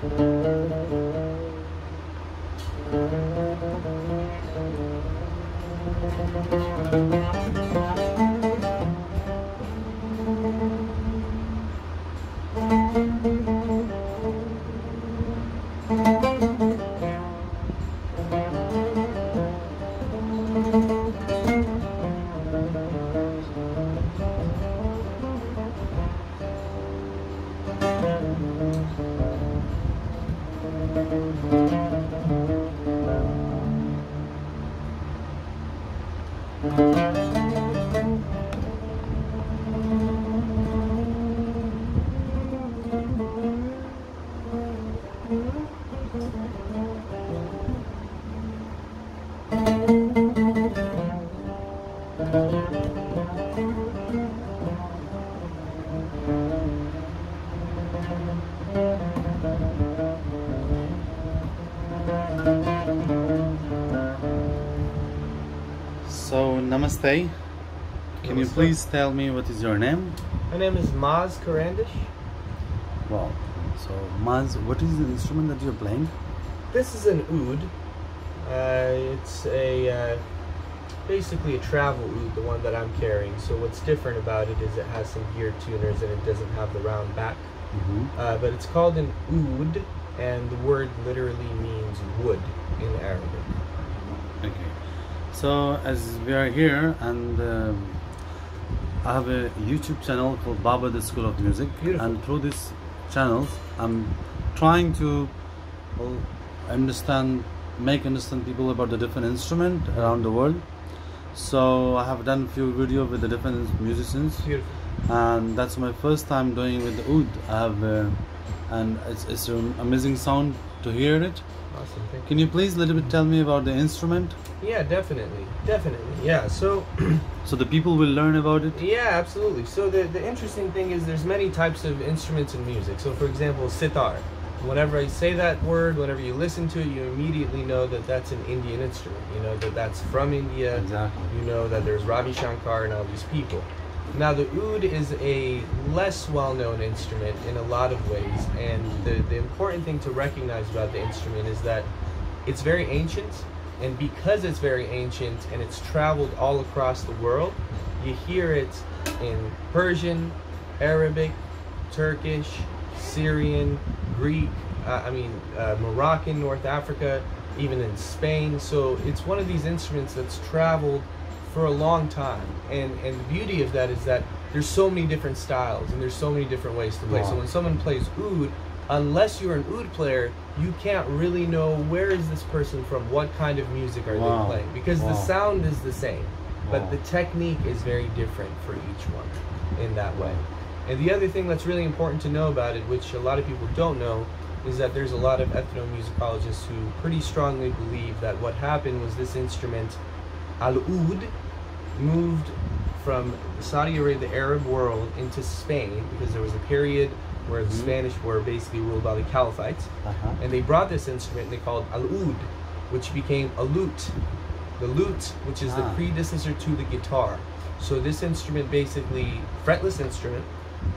Thank you. So, namaste. Can you please tell me what is your name? My name is Maz Karandish. Wow. So, Maz, what is the instrument that you're playing? This is an oud. Uh, it's a uh, basically a travel oud, the one that I'm carrying. So what's different about it is it has some gear tuners and it doesn't have the round back. Mm-hmm. Uh, but it's called an oud, and the word literally means wood in Arabic. Okay. So, as we are here, and um, I have a YouTube channel called Baba the School of Music, Beautiful. and through this channels, I'm trying to well, understand, make understand people about the different instrument around the world. So, I have done a few video with the different musicians. Beautiful. and that's my first time doing with the oud. I have, uh, and it's, it's an amazing sound to hear it. Awesome. Thank. Can you please a little bit tell me about the instrument Yeah, definitely. Definitely. Yeah. So so the people will learn about it? Yeah, absolutely. So the, the interesting thing is there's many types of instruments in music. So for example, sitar. Whenever I say that word, whenever you listen to it, you immediately know that that's an Indian instrument. You know that that's from India. Exactly. You know that there's Ravi Shankar and all these people. Now the oud is a less well-known instrument in a lot of ways, and the, the important thing to recognize about the instrument is that it's very ancient, and because it's very ancient and it's traveled all across the world, you hear it in Persian, Arabic, Turkish, Syrian, Greek, uh, I mean uh, Moroccan, North Africa, even in Spain. So it's one of these instruments that's traveled for a long time, and and the beauty of that is that there's so many different styles and there's so many different ways to play. So when someone plays oud, unless you're an oud player, you can't really know where is this person from, what kind of music are Wow. they playing, because the sound is the same, but Wow. the technique is very different for each one in that way. And the other thing that's really important to know about it, which a lot of people don't know, is that there's a lot of ethnomusicologists who pretty strongly believe that what happened was this instrument, al oud, moved from Saudi Arabia, the Arab world, into Spain because there was a period where the Mhm. Spanish were basically ruled by the Caliphates, Uh-huh. and they brought this instrument and they called al oud, which became a lute. The lute, which is the Ah. predecessor to the guitar. So this instrument, basically fretless instrument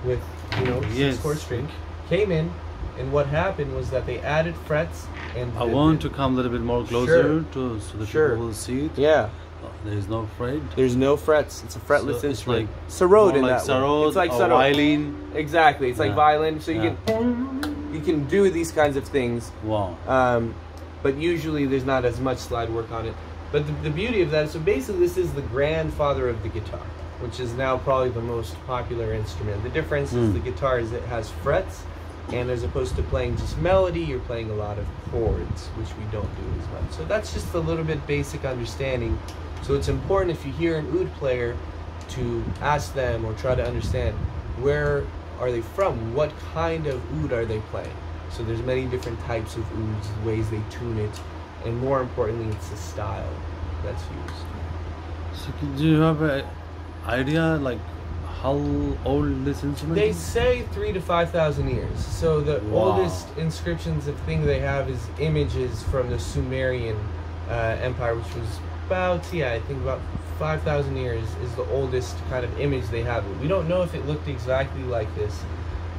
with you know six Yes. chord string, came in, and what happened was that they added frets and. I the- want the- to come a little bit more closer Sure. to so the Sure. people will see it. Yeah. There is no fret. There's no frets. It's a fretless So it's instrument. like sarod in like that way. sarod It's like sarod. violin. Exactly. It's like violin. So you Yeah. can you can do these kinds of things, Wow. um, but usually there's not as much slide work on it. But the, the beauty of that, so basically this is the grandfather of the guitar, which is now probably the most popular instrument. The difference is Mm. the guitar is it has frets, and as opposed to playing just melody, you're playing a lot of chords, which we don't do as much. So that's just a little bit basic understanding. So it's important if you hear an oud player to ask them or try to understand where are they from, what kind of oud are they playing. So there's many different types of ouds, ways they tune it, and more importantly, it's the style that's used. So do you have an idea like how old this instrument They is? say three to five thousand years. So the Wow. oldest inscriptions of thing they have is images from the Sumerian uh, Empire, which was about yeah, I think about five thousand years is the oldest kind of image they have. We don't know if it looked exactly like this,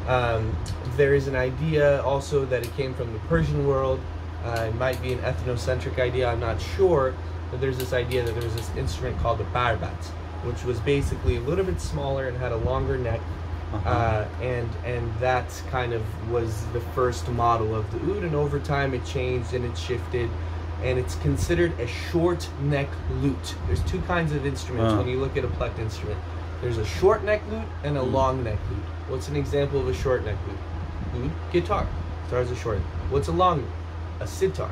Um, there is an idea also that it came from the Persian world. Uh, it might be an ethnocentric idea, I'm not sure. But there's this idea that there was this instrument called the barbat, which was basically a little bit smaller and had a longer neck. Uh-huh. Uh, and and that kind of was the first model of the oud, and over time it changed and it shifted, and it's considered a short neck lute. There's two kinds of instruments Ah. when you look at a plucked instrument. There's a short neck lute and a Mm. long neck lute. What's an example of a short neck lute? Oud, guitar. Guitar is a short. What's a long? A sitar.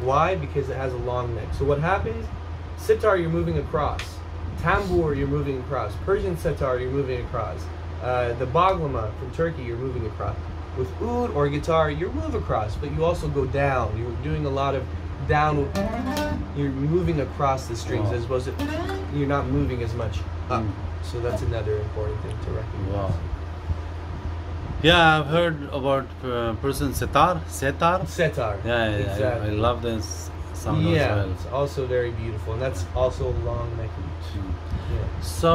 Why? Because it has a long neck. So what happens? Sitar, you're moving across. Tambour, you're moving across. Persian sitar, you're moving across. Uh, the baglama from Turkey, you're moving across. With oud or guitar, you move across, but you also go down. You're doing a lot of down. You're moving across the strings Wow. as opposed to you're not moving as much up. Mm. So that's another important thing to recognize. Wow. Yeah, I've heard about uh, Persian setar, setar. Setar. Yeah, yeah, yeah, I, I love this sound yeah, as well. it's also very beautiful, and that's also long neck lute. Mm. Yeah. So,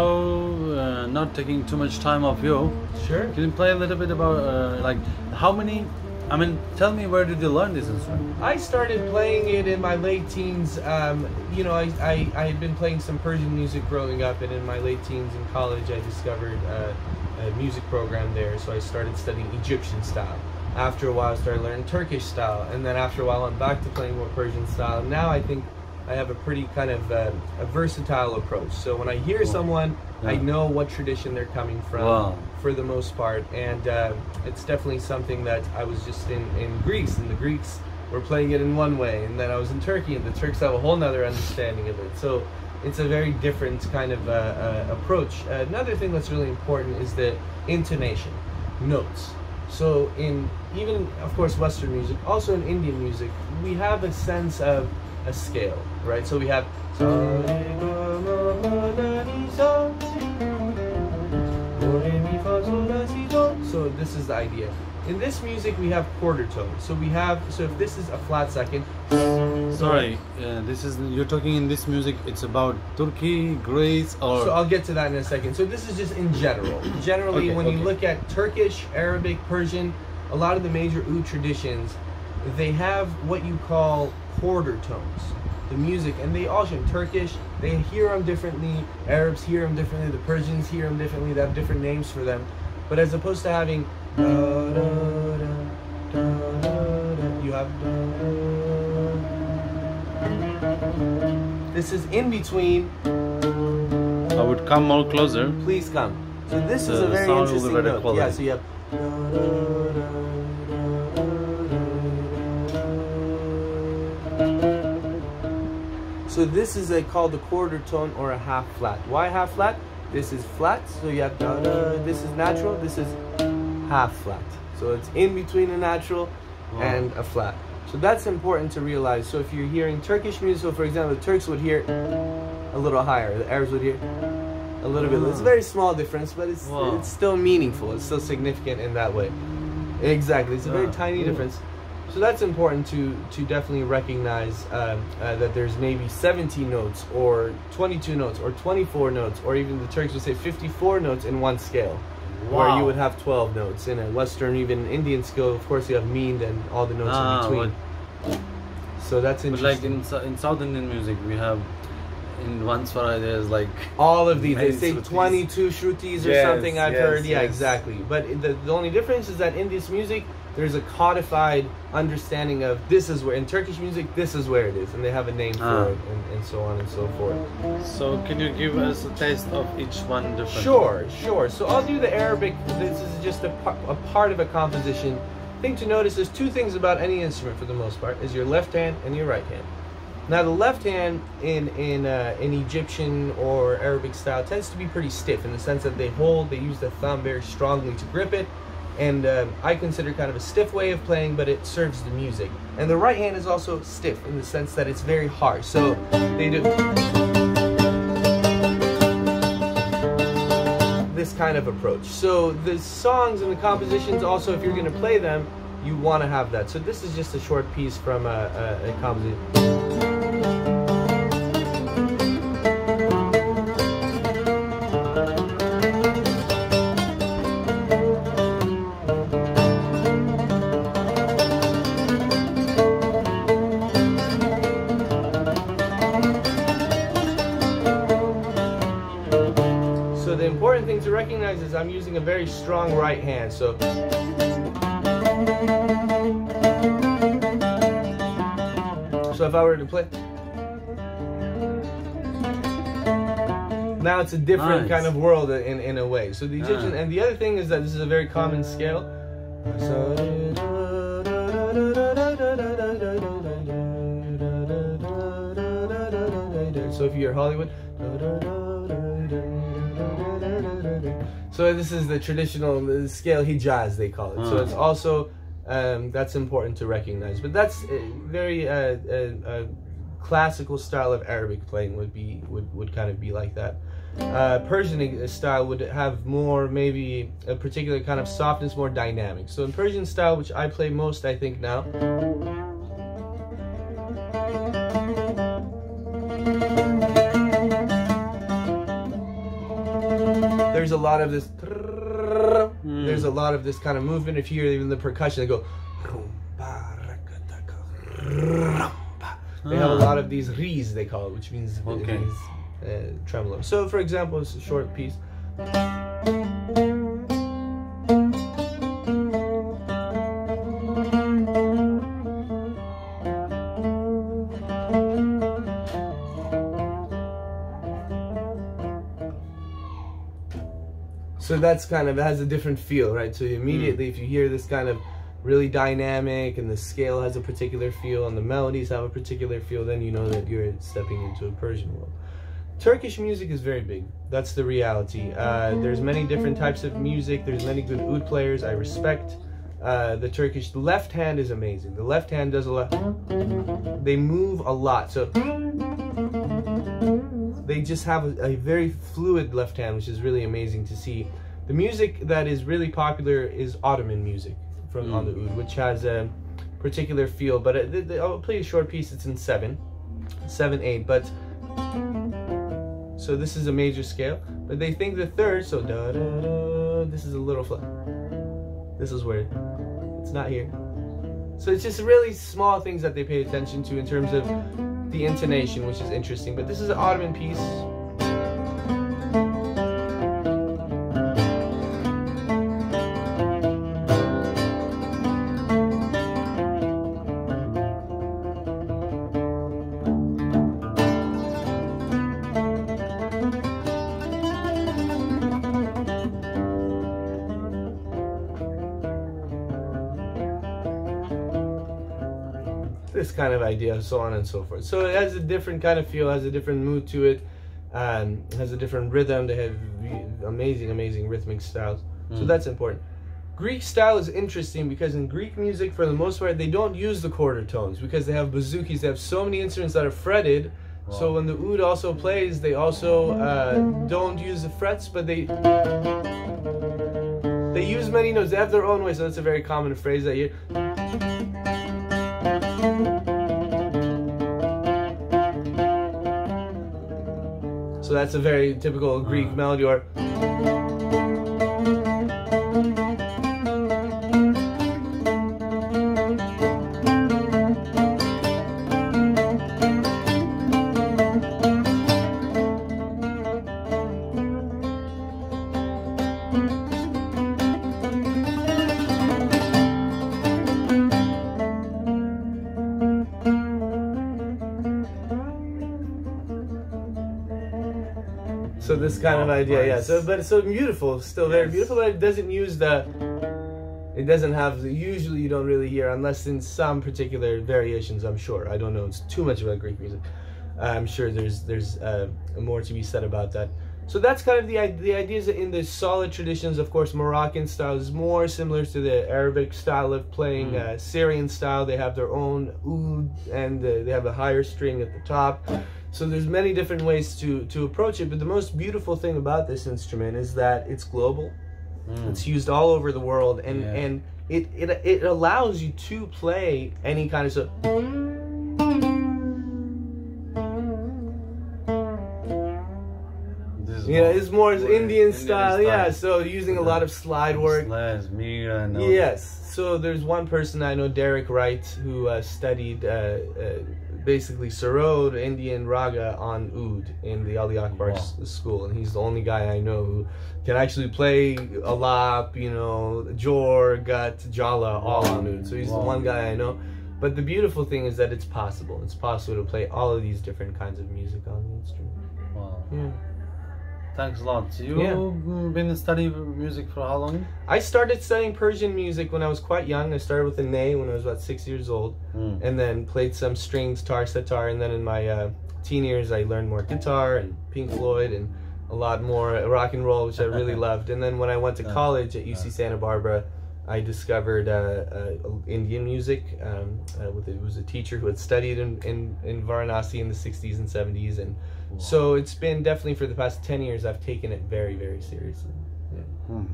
uh, not taking too much time off you, Sure. can you play a little bit about uh, like how many? I mean, tell me where did you learn this instrument? I started playing it in my late teens. Um, you know, I, I, I had been playing some Persian music growing up, and in my late teens in college, I discovered uh, a music program there. So I started studying Egyptian style. After a while, I started learning Turkish style, and then after a while, I'm back to playing more Persian style. Now I think I have a pretty kind of uh, a versatile approach. So when I hear Wow. someone, I know what tradition they're coming from Wow. For the most part, and uh, it's definitely something that I was just in, in Greece, and the Greeks were playing it in one way, and then I was in Turkey, and the Turks have a whole nother understanding of it. So it's a very different kind of uh, uh, approach. another thing that's really important is the intonation, notes. So in even of course Western music, also in Indian music, we have a sense of a scale, right? So we have so this is the idea. In this music, we have quarter tones. So we have so if this is a flat second, Sorry, uh, this is you're talking in this music. It's about Turkey, Greece, or So I'll get to that in a second. So this is just in general. Generally, Okay, when you look at Turkish, Arabic, Persian, a lot of the major oud traditions, they have what you call quarter tones. The music, and they also in Turkish, they hear them differently. Arabs hear them differently. The Persians hear them differently. They have different names for them. But as opposed to having, da, da, da, you have. This is in between I would come more closer. Please come. So this is a very sound interesting very note. quality. Yeah, so you have. So this is a, called a quarter tone or a half flat. Why half flat? This is flat, so you have da, da, this is natural, this is half flat. So it's in between a natural Wow. and a flat. So that's important to realize. So if you're hearing Turkish music, so for example, the Turks would hear a little higher, the Arabs would hear a little bit. It's a Ah. very small difference, but it's Wow. it's still meaningful. It's still significant in that way. Exactly, it's a very Ah, tiny difference. So that's important to to definitely recognize um, uh, that there's maybe 17 notes or 22 notes or 24 notes or even the Turks would say 54 notes in one scale, where you would have 12 notes in a Western even Indian scale. Of course, you have meend and all the notes Ah, in between. So that's interesting. But like in in South Indian music, we have in one swara there's like all of these. They say shrutis. 22 shrutis or Yes, something I've yes, heard. Yeah, yes. exactly. But the, the only difference is that in this music, there's a codified understanding of this is where, in Turkish music, this is where it is. And they have a name for Ah. it and, and so on and so forth. So can you give us a taste of each one different? Sure, sure. So I'll do the Arabic. This is just a, a part of a composition. Thing to notice is two things about any instrument for the most part is your left hand and your right hand. Now the left hand in in uh, in Egyptian or Arabic style tends to be pretty stiff in the sense that they hold, they use the thumb very strongly to grip it, and um, I consider kind of a stiff way of playing, but it serves the music. And the right hand is also stiff in the sense that it's very hard. So they do this kind of approach. So the songs and the compositions also, if you're going to play them, you want to have that. So this is just a short piece from a, a, a composition. A very strong right hand. So So if I were to play now it's a different Nice. kind of world in, in a way. So the Egyptian Ah. and the other thing is that this is a very common scale. So if you're Hollywood. So this is the traditional scale Hijaz they call it. So Ah. it's also um, that's important to recognize. But that's uh, very uh, uh, uh, classical style of Arabic playing would be would, would kind of be like that. Uh, Persian style would have more maybe a particular kind of softness, more dynamic. So in Persian style, which I play most, I think now. There's a lot of this. There's a lot of this kind of movement. If you hear even the percussion, they go. They have a lot of these ris, they call it, which means Okay. means, uh, tremolo. So, for example, it's a short piece. So that's kind of it has a different feel, right? So immediately, if you hear this kind of really dynamic and the scale has a particular feel and the melodies have a particular feel, then you know that you're stepping into a Persian world. Turkish music is very big. That's the reality. Uh, there's many different types of music. There's many good oud players. I respect uh, the Turkish. The left hand is amazing. The left hand does a lot. They move a lot. So they just have a, a very fluid left hand, which is really amazing to see. The music that is really popular is Ottoman music from on the oud, which has a particular feel. But it, th- th- I'll play a short piece. It's in seven, seven eight. But so this is a major scale. But they think the third. So da da da. This is a little flat. This is where it's not here. So it's just really small things that they pay attention to in terms of the intonation, which is interesting. But this is an Ottoman piece. Idea, so on and so forth. So it has a different kind of feel, has a different mood to it, um, has a different rhythm. They have amazing, amazing rhythmic styles. So that's important. Greek style is interesting because in Greek music, for the most part, they don't use the quarter tones because they have bouzoukis. They have so many instruments that are fretted. So when the oud also plays, they also uh, don't use the frets, but they they use many notes. They have their own way. So that's a very common phrase that you. So that's a very typical Greek hmm. melody or So this kind of Oh, idea, yeah. So, but it's so beautiful, still very beautiful. But it doesn't use the. It doesn't have. The, usually, you don't really hear unless in some particular variations. I'm sure. I don't know. It's too much about Greek music. I'm sure there's there's uh, more to be said about that. So that's kind of the the ideas in the solid traditions. Of course, Moroccan style is more similar to the Arabic style of playing. Mm. Uh, Syrian style, they have their own oud and uh, they have a higher string at the top. So there's many different ways to to approach it. But the most beautiful thing about this instrument is that it's global. Mm. It's used all over the world, and Yeah. and it, it it allows you to play any kind of so. Yeah, it's more Indian, Indian style. Yeah, so using a lot of slide work. Slash, Mira, and all Yes. So there's one person I know, Derek Wright, who uh, studied uh, uh, basically Sarod, Indian Raga on oud in the Ali Akbar Wow. school, and he's the only guy I know who can actually play a alap, you know, jor, gat, jhala, all on oud. So he's the one guy I know. But the beautiful thing is that it's possible. It's possible to play all of these different kinds of music on the instrument. Wow. Yeah. Thanks a lot. So you Yeah. been studying music for how long? I started studying Persian music when I was quite young. I started with a ney when I was about six years old. Mm. and then played some strings, tar, sitar, and then in my uh, teen years I learned more guitar and Pink Floyd and a lot more rock and roll, which I really loved. And then when I went to college at UC Santa Barbara, I discovered uh, uh, Indian music. Um, uh, with it was a teacher who had studied in, in, in Varanasi in the 60s and 70s, and so it's been definitely for the past 10 years I've taken it very, very seriously. Hmm.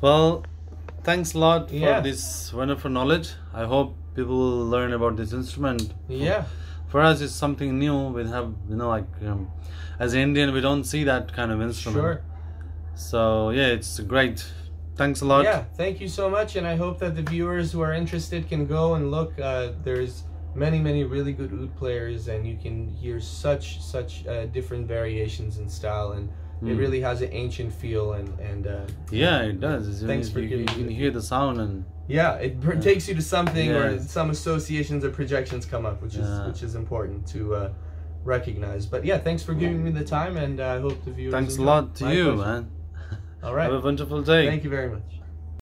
Well, thanks a lot for Yeah. this wonderful knowledge. I hope people will learn about this instrument. Yeah, For us, it's something new. We have, you know, like um, as Indian, we don't see that kind of instrument. sure. So yeah, it's great. Thanks a lot. Yeah, thank you so much, and I hope that the viewers who are interested can go and look. Uh, there's many, many really good oud players, and you can hear such, such uh, different variations in style, and it Mm. really has an ancient feel. And and uh, Yeah, it does. It's- Thanks you, for you, giving you can hear the sound and yeah, it Yeah. takes you to something, or some associations or projections come up, which is Yeah. which is important to uh, recognize. But yeah, thanks for giving me the time, and uh, I hope the viewers. thanks a lot to you, pleasure. man. All right, Have a wonderful day. thank you very much.